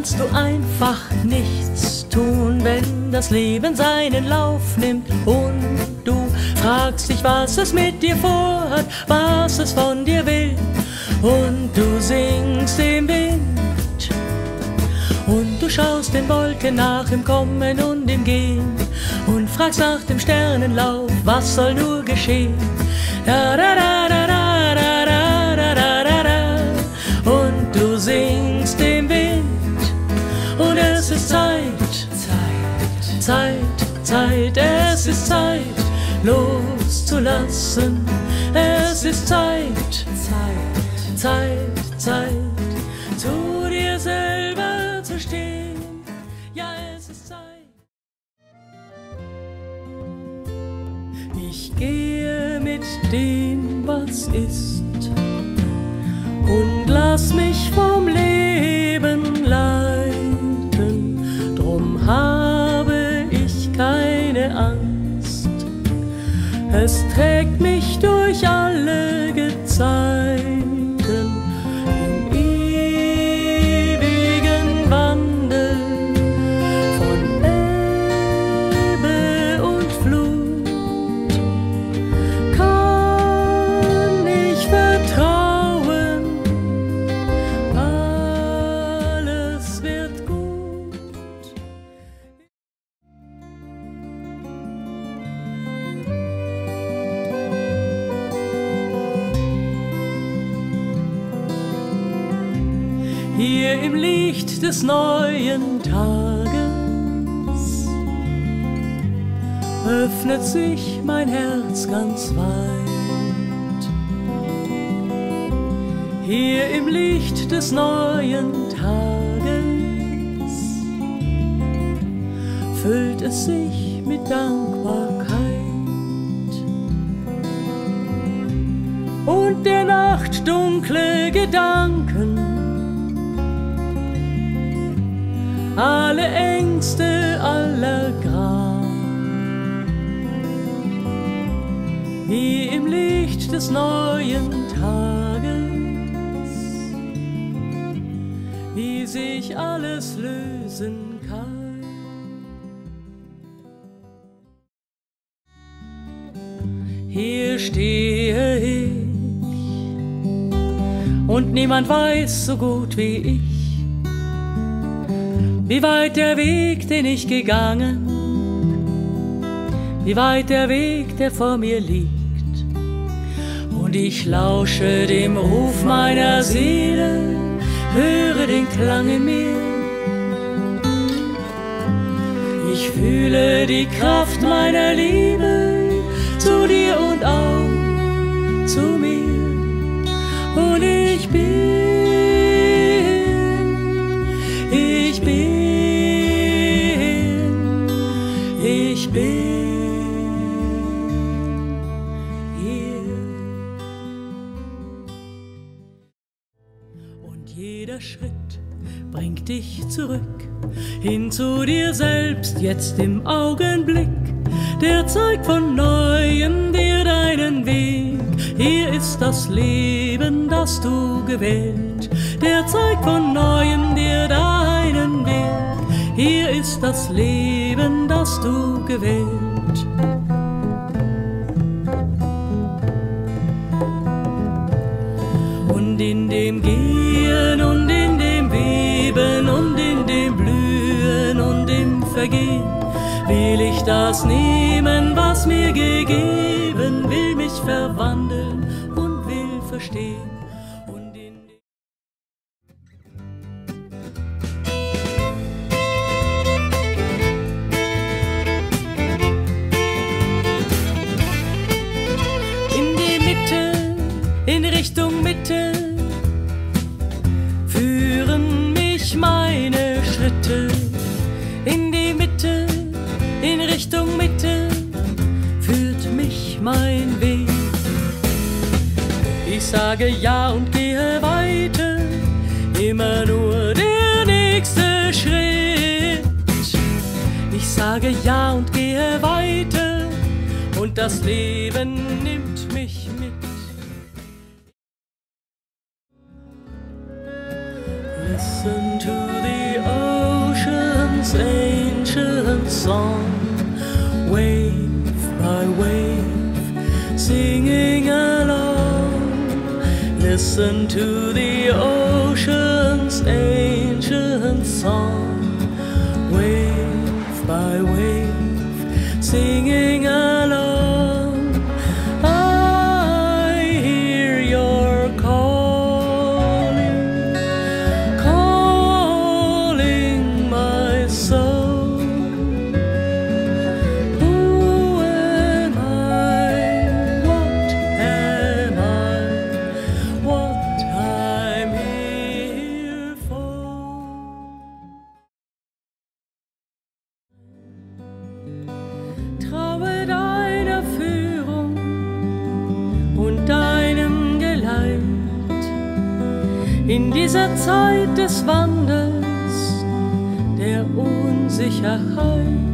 Kannst du einfach nichts tun, wenn das Leben seinen Lauf nimmt und du fragst dich, was es mit dir vorhat, was es von dir will und du singst im Wind und du schaust den Wolken nach im Kommen und im Gehen und fragst nach dem Sternenlauf, was soll nur geschehen. Da, da, da, da, da, da, da, da, da, da. Und du singst im und es ist Zeit, Zeit, Zeit, Zeit, es ist Zeit loszulassen. Es ist Zeit, Zeit, Zeit, Zeit, zu dir selber zu stehen. Ja, es ist Zeit. Ich gehe mit dem, was ist und lass mich vom Leben sun. Licht des neuen Tages öffnet sich mein Herz ganz weit. Hier im Licht des neuen Tages füllt es sich mit Dankbarkeit. Und der Nacht dunkle Gedanken, alle Ängste aller Gram. wie im Licht des neuen Tages, wie sich alles lösen kann. Hier stehe ich und niemand weiß so gut wie ich, wie weit der Weg, den ich gegangen, wie weit der Weg, der vor mir liegt. Und ich lausche dem Ruf meiner Seele, höre den Klang in mir. Ich fühle die Kraft meiner Liebe zu dir und auch zu mir. Und ich bin, hier. Und jeder Schritt bringt dich zurück hin zu dir selbst, jetzt im Augenblick. Der zeigt von neuem dir deinen Weg. Hier ist das Leben, das du gewählt. Der zeigt von neuem dir deinen Weg. Hier ist das Leben, das du gewählt. Will ich das nehmen, was mir gegeben, will mich verwandeln und will verstehen. In die Mitte, in Richtung Mitte, sage ja und gehe weiter, immer nur der nächste Schritt. Ich sage ja und gehe weiter und das Leben nimmt mich mit. Listen to the ocean's ancient song, wave Listen to the ocean's dieser Zeit des Wandels, der Unsicherheit.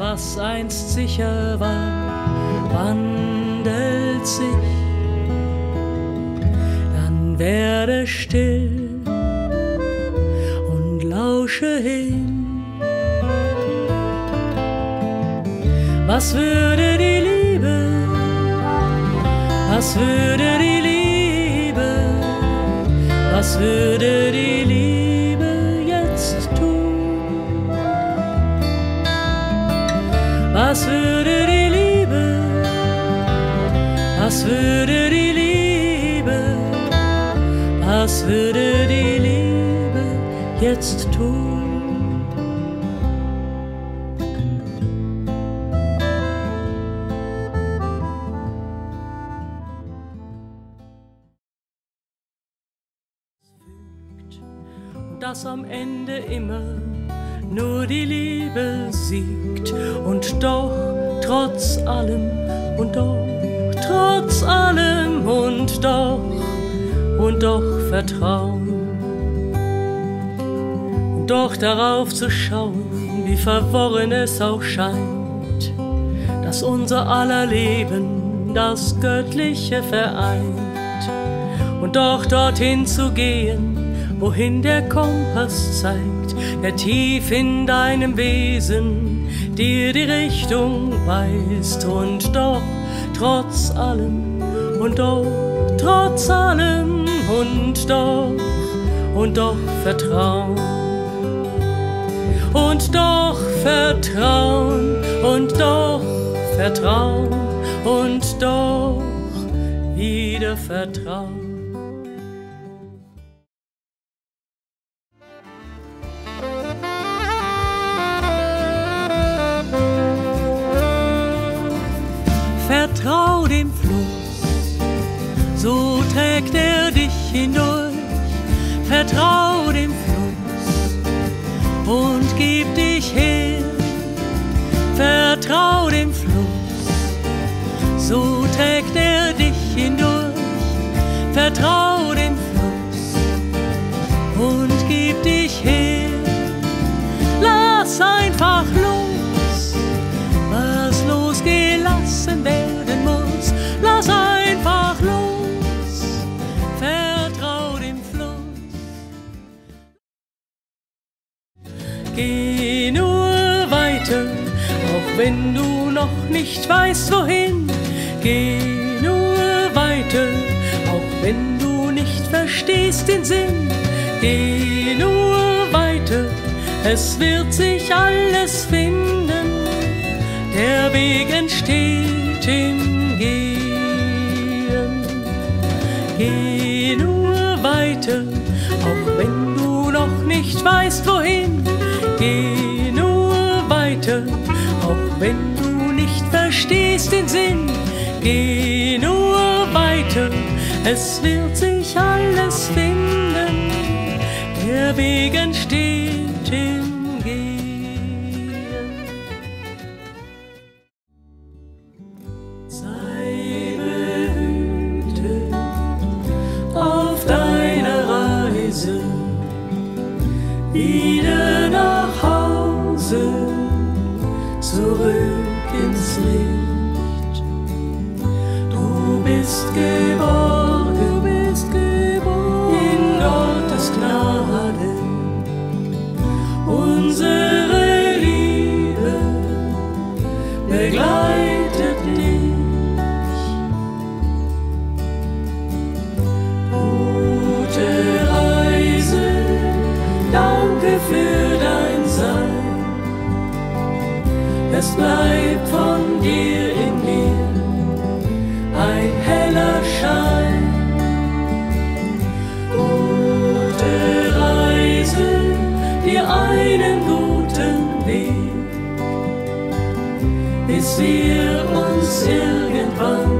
Was einst sicher war, wandelt sich. Dann werde still und lausche hin. Was würde die Liebe, was würde die Liebe, was würde die was würde die Liebe, was würde die Liebe jetzt tun? dass am Ende immer nur die Liebe siegt und doch trotz allem und doch trotz allem und doch und doch Vertrauen. Und doch darauf zu schauen, wie verworren es auch scheint, dass unser aller Leben das Göttliche vereint. Und doch dorthin zu gehen, wohin der Kompass zeigt, der tief in deinem Wesen dir die Richtung weist. Und doch trotz allem und doch trotz allem und doch und doch Vertrauen und doch Vertrauen und doch Vertrauen und doch wieder Vertrauen. Vertrau dem Fluss, so trägt er dich hindurch. Vertrau dem Fluss und gib dich hin. Vertrau dem Fluss, so trägt er dich hindurch. Vertrau dem Fluss und gib dich hin. Weiter, auch wenn du noch nicht weißt wohin. Geh nur weiter, auch wenn du nicht verstehst den Sinn. Geh nur weiter, es wird sich alles finden. Der Weg entsteht im Gehen. Geh nur weiter, auch wenn du noch nicht weißt wohin. Geh weiter, auch wenn du nicht verstehst den Sinn. Geh nur weiter, es wird sich alles finden. der Weg entsteht im Gehen. Sei behütet auf deiner Reise wieder nach Hause zurück ins Licht. Du bist geborgen, bleibt von dir in mir ein heller Schein. Gute Reise, dir einen guten Weg, bis wir uns irgendwann